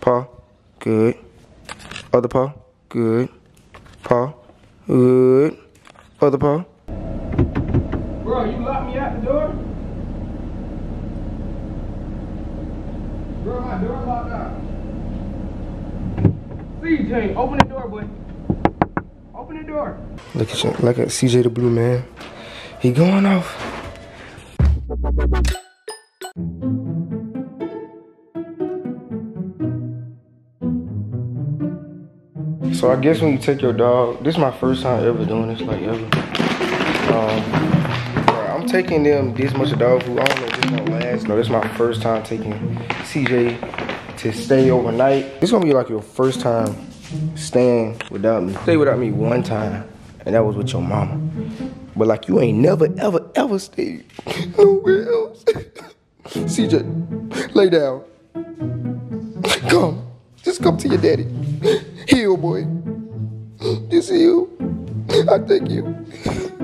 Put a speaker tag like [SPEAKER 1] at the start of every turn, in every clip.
[SPEAKER 1] Paw. Good. Other paw. Good. Paw. Good. Other paw.
[SPEAKER 2] Bro, you locked me out the door? Bro, my door locked out. CJ, open the door, boy. Open the door.
[SPEAKER 1] Look at you, look at CJ the Blue Man. He going off. So I guess when you take your dog, this is my first time ever doing this, like ever. Um, bruh, I'm taking them this much dog food. I don't know if this gonna last. No, this is my first time taking CJ to stay overnight. This is gonna be like your first time staying without me. Stay without me one time, and that was with your mama. But like you ain't never, ever, ever stayed nowhere else. CJ, lay down. Come, just come to your daddy. Heal, oh boy. Just you? I thank you.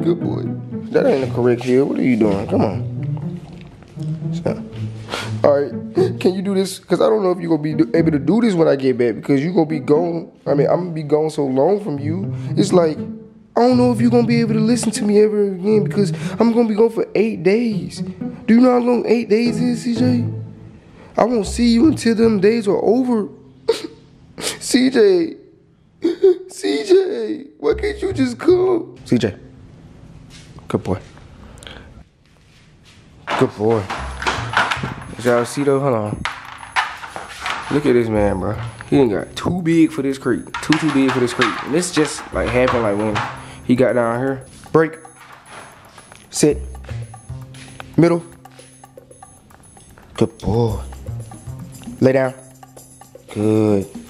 [SPEAKER 1] Good boy. That ain't the correct heel. What are you doing? Come on. All right, can you do this? Cause I don't know if you're gonna be able to do this when I get back. Because you're gonna be gone. I mean, I'm gonna be gone so long from you. It's like I don't know if you're gonna be able to listen to me ever again. Because I'm gonna be gone for eight days. Do you know how long eight days is, CJ? I won't see you until them days are over. CJ, CJ, why can't you just come? CJ, good boy. Good boy. Y'all see though? Hold on. Look at this man, bro. He ain't got too big for this crate. Too too big for this crate. And this just like happened like when he got down here. Break. Sit. Middle. Good boy. Lay down. Good.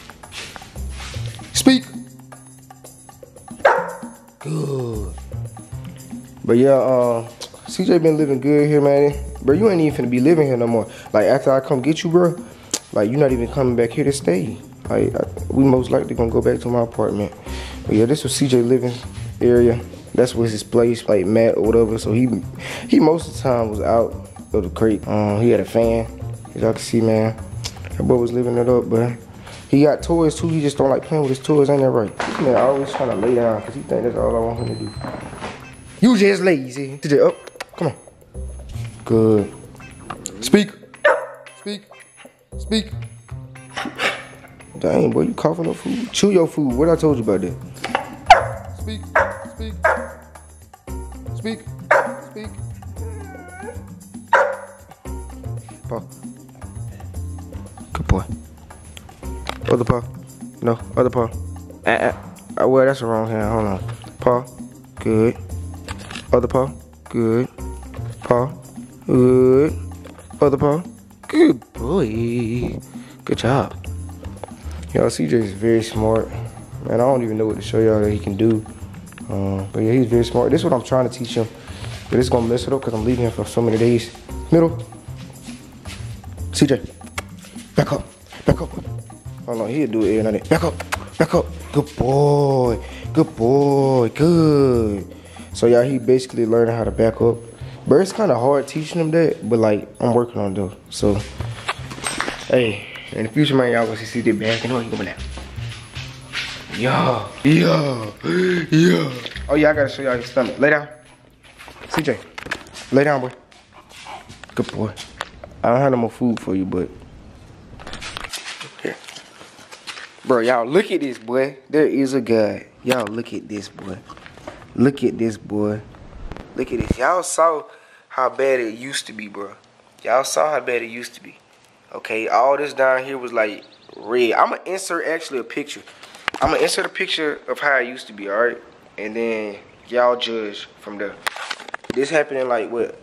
[SPEAKER 1] But yeah, uh, CJ been living good here, man. Bro, you ain't even finna be living here no more. Like after I come get you, bro, like you're not even coming back here to stay. Like I, we most likely gonna go back to my apartment. But yeah, this was CJ living area. That's was his place, like Matt or whatever. So he he most of the time was out of the crate. Um, he had a fan, as y'all can see, man. That boy was living it up, but he got toys too. He just don't like playing with his toys. Ain't that right? This man always trying to lay down because he think that's all I want him to do. You just lazy. CJ, up. Come on. Good. Speak. Speak. Speak. Dang, boy, you coughing up food. Chew your food. What I told you about that? Speak. Speak. Speak. Speak. Paw. Good boy. Other paw. No, other paw. Uh, uh. Uh, well, that's the wrong hand. Hold on. Paw. Good. Other paw. Good. Paw. Good. Other paw. Good boy. Good job. Y'all, CJ is very smart. Man, I don't even know what to show y'all that he can do. Um, but yeah, he's very smart. This is what I'm trying to teach him. But it's gonna mess it up because I'm leaving him for so many days. Middle. CJ. Back up. Back up. Hold on, he'll do it every night. Back up. Back up. Good boy. Good boy. Good. So y'all, he basically learning how to back up. But it's kind of hard teaching him that. But like, I'm working on it though. So, hey, in the future, man, y'all gonna see CJ backing up. He coming out. Yo, yo, yo. Oh yeah, I gotta show y'all his stomach. Lay down. CJ, lay down, boy. Good boy. I don't have no more food for you, but here. Bro, y'all look at this, boy. There is a guy. Y'all look at this, boy. Look at this, boy. Look at this. Y'all saw how bad it used to be, bro. Y'all saw how bad it used to be. Okay, all this down here was like red. I'm gonna insert actually a picture. I'm gonna insert a picture of how it used to be, all right? And then y'all judge from there. This happened in like what?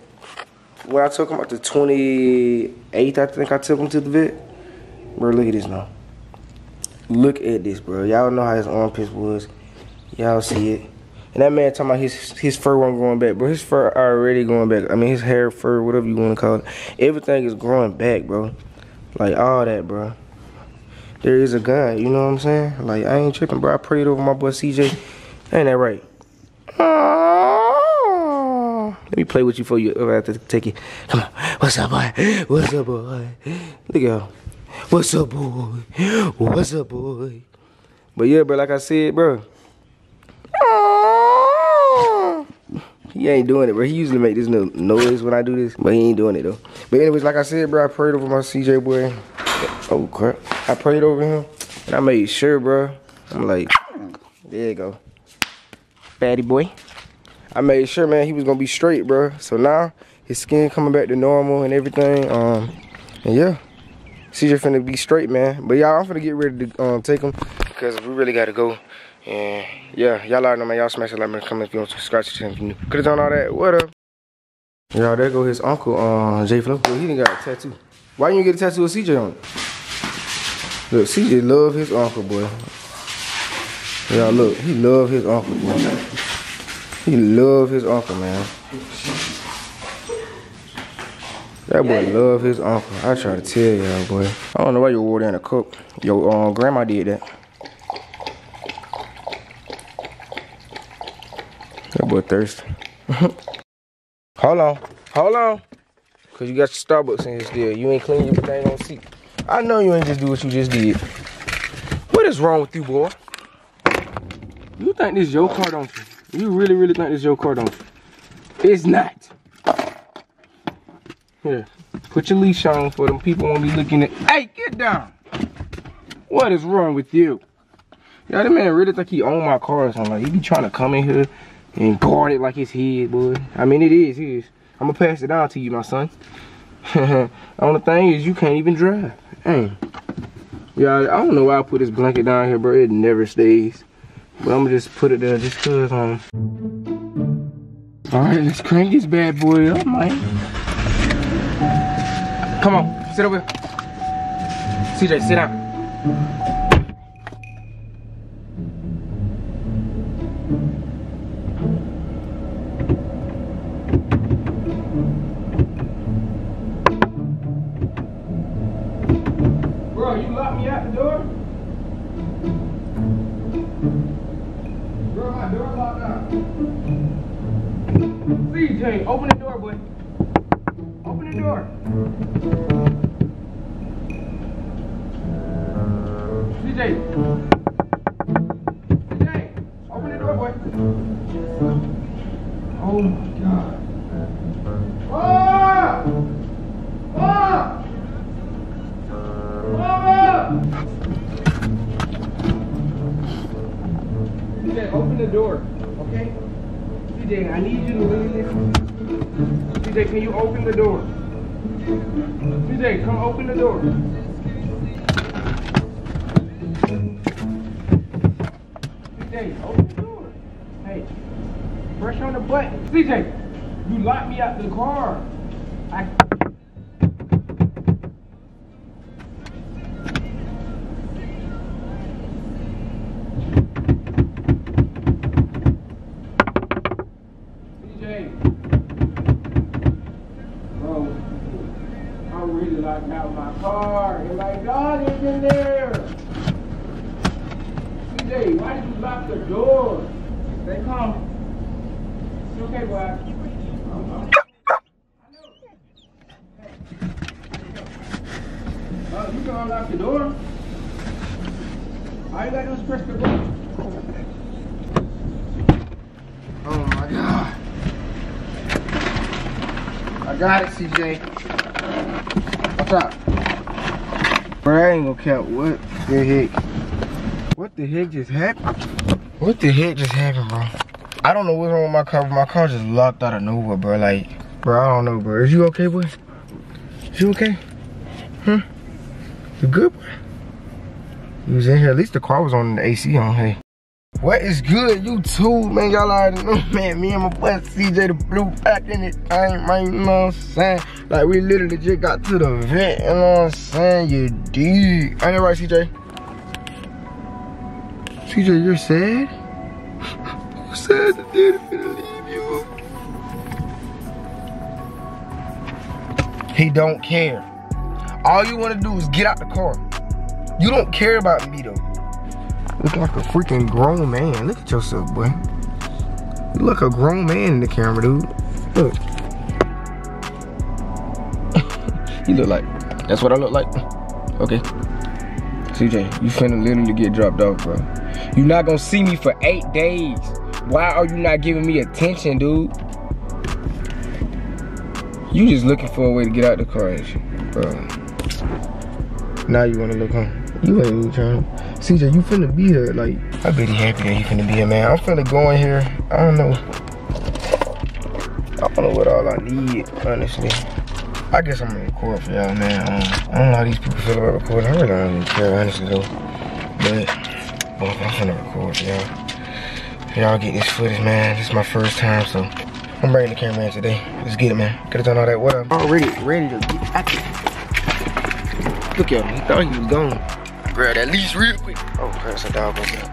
[SPEAKER 1] When I took him out the 28th, I think I took him to the vet. Bro, look at this now. Look at this, bro. Y'all know how his armpits was. Y'all see it. And that man talking about his his fur wasn't growing back, bro. His fur already growing back. I mean, his hair, fur, whatever you want to call it. Everything is growing back, bro. Like all that, bro. There is a God, you know what I'm saying? Like I ain't tripping, bro. I prayed over my boy CJ. Ain't that right? Let me play with you for you. I have to take it. Come on. What's up, boy? What's up, boy? Look at y'all. What's up, boy? What's up, boy? But yeah, bro, like I said, bro. He ain't doing it, bro. He usually make this no noise when I do this, but he ain't doing it though. But anyways, like I said, bro, I prayed over my CJ boy. Oh crap. I prayed over him and I made sure, bro. I'm like, there you go. Fatty boy. I made sure, man, he was gonna be straight, bro. So now his skin coming back to normal and everything. Um, and yeah, CJ finna be straight, man. But y'all, I'm finna get ready to um, take him because we really gotta go. And yeah, y'all already know, man. Y'all smash the like button, comment if you want to subscribe to the channel if you new. Could've done all that. What up? Y'all, there go his uncle, uh, J Flow. Well, he didn't got a tattoo. Why you get a tattoo of CJ on it? Look, CJ love his uncle, boy. Y'all look, he love his uncle, boy. He love his uncle, man. That boy love his uncle. I try to tell y'all, boy. I don't know why you wore that in a cup. Yo, um, grandma did that. That boy thirsty. hold on. Hold on. Cause you got your Starbucks in here still. You ain't clean your thing on seat. I know you ain't just do what you just did. What is wrong with you, boy? You think this your car, don't you? You really, really think this your car, don't you? It's not. Here, put your leash on for them people won't be looking at. Hey, get down. What is wrong with you? Yeah, that man really think he own my car or something. Like, he be trying to come in here and guard it like it's his boy. I mean, it is his. I'm gonna pass it down to you, my son. Only thing is, you can't even drive. Hey. Yeah, I don't know why I put this blanket down here, bro. It never stays. But I'm gonna just put it there just cause, um. All right, let's crank this bad boy up, man. Come on, sit over here. CJ, sit down. God. Open the door, okay? I need you to can you open the door? CJ, come open the door. Open the door. Hey, press on the button. CJ, you locked me out the car. I CJ. Bro, I really locked out my car. And my dog is in there. CJ, why did you lock the door? They come. It's okay, boy. I'm- I'm- I know. Hey. Uh, you can unlock the door. All you gotta do is press the button. Oh my god. I got it, CJ. What's up? Bro, I ain't gonna count. What the heck? What the heck just happened? What the heck just happened, bro? I don't know what's wrong with my car, my car just locked out of nowhere, bro. Like, bro, I don't know, bro. Is you okay, boy? Is you okay? Huh? You good, boy? You was in here. At least the car was on the AC on, hey. What is good, YouTube, man? Y'all already know, man. Me and my boy CJ the Blue back in it ain't man. You know what I'm saying? Like, we literally just got to the vent, you know what I'm saying? You dig. Ain't that right, CJ? CJ, you're sad? you sad that daddy finna leave you? He don't care. All you wanna do is get out the car. You don't care about me, though. Look like a freaking grown man. Look at yourself, boy. You look a grown man in the camera, dude. Look. you look like. That's what I look like. Okay. CJ, you finna literally get dropped off, bro. You not gonna see me for eight days. Why are you not giving me attention, dude? You just looking for a way to get out the car, bro? Now you wanna look home. You ain't even trying. CJ, you finna be here. Like, I bet he happy that he finna be here, man. I'm finna go in here. I don't know. I don't know what all I need, honestly. I guess I'm gonna record for y'all, man. Um, I don't know how these people feel about recording. I really don't even care, honestly, though. But, well, I'm finna record for y'all. Y'all get this footage, man. This is my first time, so I'm bringing the camera in today. Let's get it, man. Could've done all that. What up? Already ready to get at it. Look at him. He thought he was gone. Grab that leash real quick. Oh, there's a dog over there.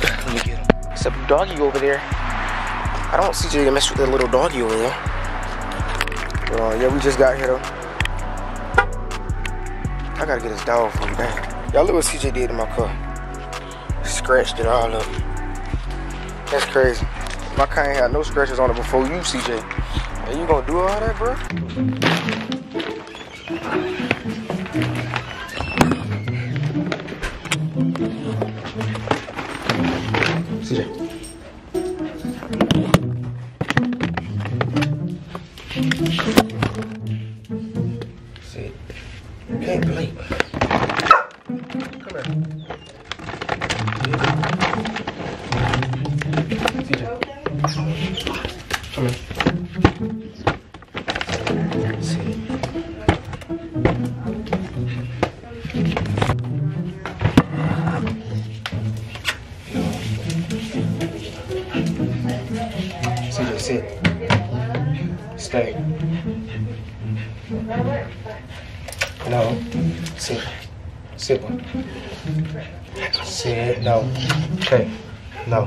[SPEAKER 1] Let me get him. It's a doggy over there. I don't see CJ mess with that little doggy over there. Uh, yeah, we just got here though. I gotta get his dog food back. Y'all look what CJ did to my car. Scratched it all up. That's crazy. My car ain't had no scratches on it before you, CJ. Are you gonna do all that, bro? CJ. See, can't believe.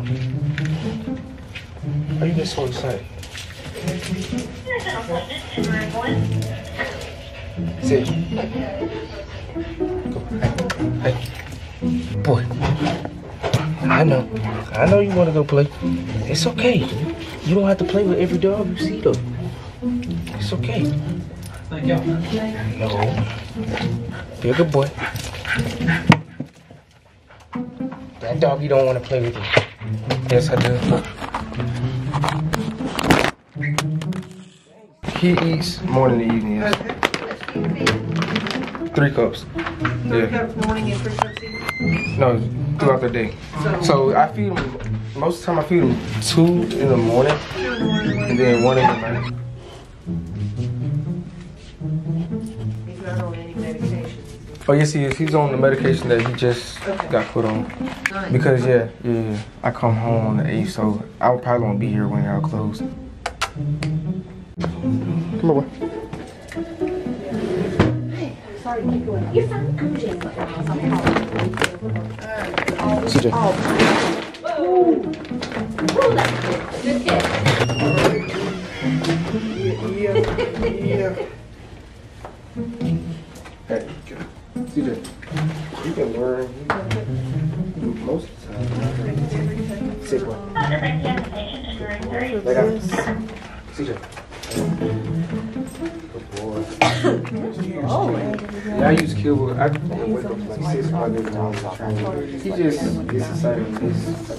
[SPEAKER 1] Are you so excited? Sit. Go. Hey. Hey. Boy. I know. I know you want to go play. It's okay. You don't have to play with every dog you see, though. It's okay.
[SPEAKER 2] Thank y'all.
[SPEAKER 1] No. Be a good boy. That dog you don't want to play with you. Yes, I do. He eats morning and evening. Yes. Three cups. Yeah.
[SPEAKER 2] Morning and three cups evening.
[SPEAKER 1] No, throughout the day. So I feed him. Most of the time, I feed him two in the morning
[SPEAKER 2] Two in the morning, one
[SPEAKER 1] and then one in the night.
[SPEAKER 2] He's not on any medication.
[SPEAKER 1] Oh yes, he is. He's on the medication that he just
[SPEAKER 2] Okay.
[SPEAKER 1] got put on.
[SPEAKER 2] Nice.
[SPEAKER 1] Because yeah, yeah, yeah. I come home on the eighth, so I probably won't be here when y'all close. Come on, boy.
[SPEAKER 3] Sorry, to keep going. You're fine. I'm Jane.
[SPEAKER 1] CJ.
[SPEAKER 3] Good kid.
[SPEAKER 1] Hey, Kilbur. I wake up like six o'clock every morning to train. He just gets excited this.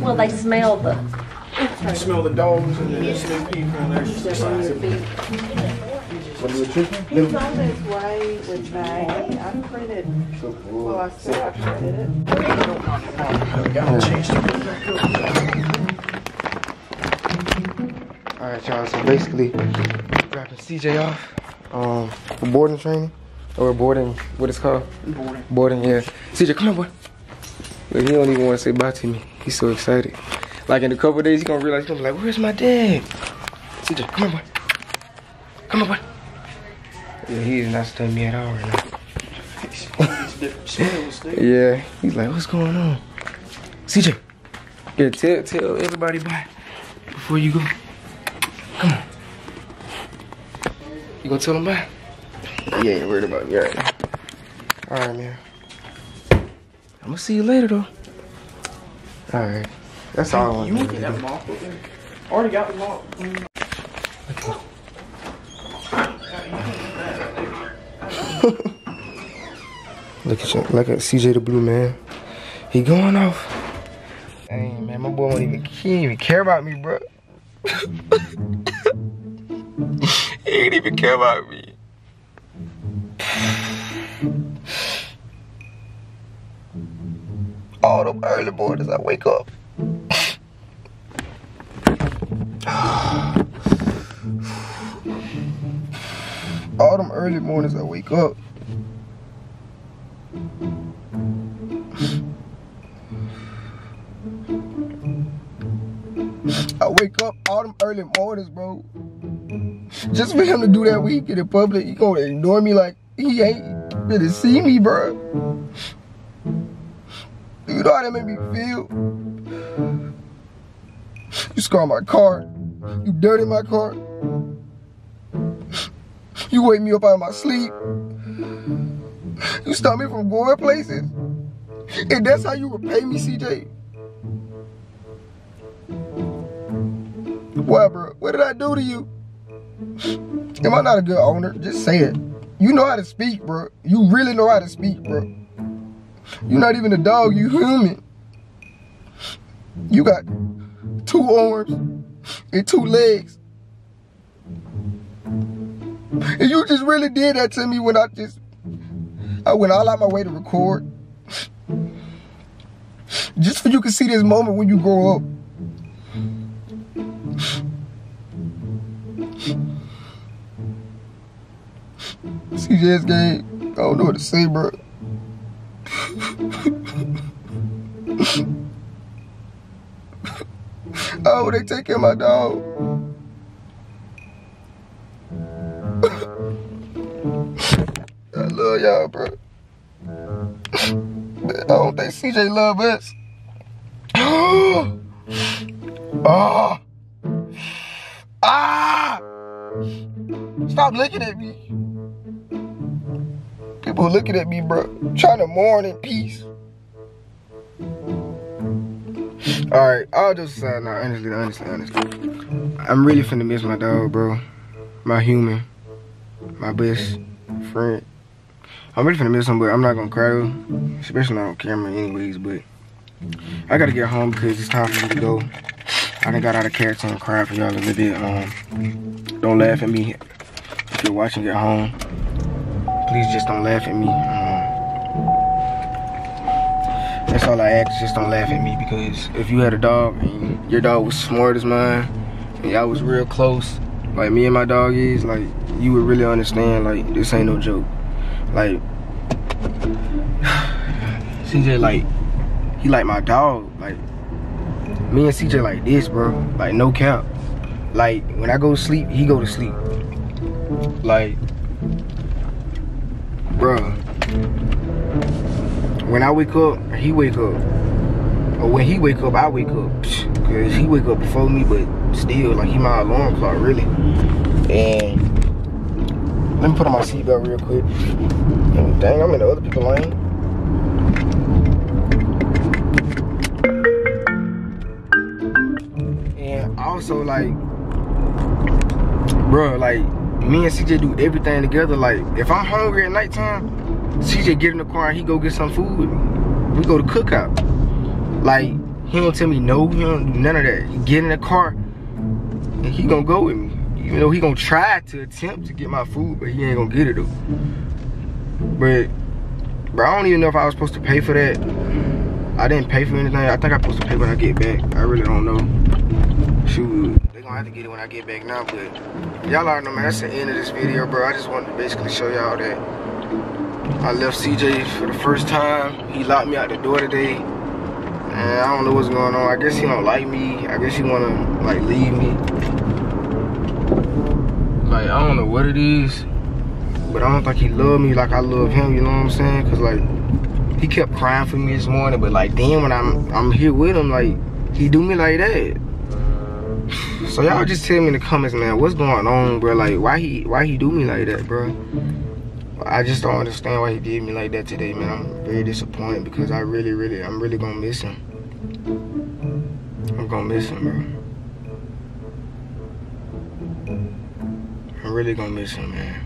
[SPEAKER 3] Well, they smell the.
[SPEAKER 4] You smell the dogs and the sneak peek on there.
[SPEAKER 1] What do you?
[SPEAKER 5] He's on his way with Maggie. I printed,
[SPEAKER 1] Good
[SPEAKER 5] well, I
[SPEAKER 1] boy.
[SPEAKER 5] said I printed it.
[SPEAKER 1] All right, y'all. So basically, dropping CJ off um, for boarding training or boarding. What it's called?
[SPEAKER 4] Boarding.
[SPEAKER 1] Boarding. Yeah. CJ, come on, boy. Look, he don't even want to say bye to me. He's so excited. Like in a couple days, he's gonna realize he's gonna be like, "Where's my dad?" CJ, come on, boy. Come on, boy. Yeah, he is not studying me at all right now. Yeah, he's like, what's going on? CJ, yeah, tell tell everybody bye before you go. Come on. You gonna tell them bye? You ain't worried about me right now. All right, man. I'm gonna see you later, though. All right, that's all I want.
[SPEAKER 4] You want to get that mop over there? Already got the mop.
[SPEAKER 1] Like a CJ the Blue man. He going off. Hey man, my boy won't even he ain't even care about me, bro. he ain't even care about me. All them early mornings I wake up. All them early mornings I wake up. I wake up all them early mornings, bro. Just for him to do that week in public, he gonna ignore me like he ain't gonna see me, bro. You know how that made me feel? You scar my car. You dirty my car. You wake me up out of my sleep. You stop me from going places. And that's how you repay me, CJ. Why, bro? What did I do to you? Am I not a good owner? Just say it. You know how to speak, bro. You really know how to speak, bro. You're not even a dog, you human. You got two arms and two legs. And you just really did that to me when I just I went all out my way to record. Just so you can see this moment when you grow up. CJ's game. I don't know what to say, bro. Oh, they take care of my dog. I love y'all, bro. I don't think CJ love us. oh. Ah! Stop looking at me. People looking at me, bro. Trying to mourn in peace. Alright, I'll just say now, honestly, honestly, honestly. I'm really finna miss my dog, bro. My human. My best friend. I'm really finna miss him, but I'm not gonna cry though. Especially not on camera anyways, but I gotta get home because it's time for me to go. I done got out of character and cried for y'all a little bit. Um, don't laugh at me if you're watching at home. Please just don't laugh at me. Um, that's all I ask, just don't laugh at me because if you had a dog and your dog was smart as mine and y'all was real close, like me and my dog is, like you would really understand like this ain't no joke. Like CJ like he like my dog. Like me and CJ like this, bro. Like no cap. Like when I go to sleep, he go to sleep. Like, bro. When I wake up, he wake up. Or when he wake up, I wake up. Cause he wake up before me, but still, like he my alarm clock, really. And let me put on my seatbelt real quick. And dang, I'm in the other people lane. And also like, bro, like me and CJ do everything together. Like if I'm hungry at nighttime, CJ get in the car and he go get some food. We go to cookout. Like he don't tell me no, he don't do none of that. He get in the car and he gonna go with me. Even though he gonna try to attempt to get my food, but he ain't gonna get it though. But bro, I don't even know if I was supposed to pay for that. I didn't pay for anything. I think I'm supposed to pay when I get back. I really don't know. Shoot, they gonna have to get it when I get back now, but y'all already know, man, that's the end of this video, bro. I just wanted to basically show y'all that I left CJ for the first time. He locked me out the door today. And I don't know what's going on. I guess he don't like me. I guess he wanna, like, leave me. Like, I don't know what it is. But I don't think he love me like I love him, you know what I'm saying? Cause like, he kept crying for me this morning, but like then when I'm I'm here with him, like he do me like that. So y'all just tell me in the comments, man, what's going on, bro? Like why he why he do me like that, bro? I just don't understand why he did me like that today, man. I'm very disappointed because I really, really, I'm really gonna miss him. I'm gonna miss him, bro. I'm really gonna miss him, man.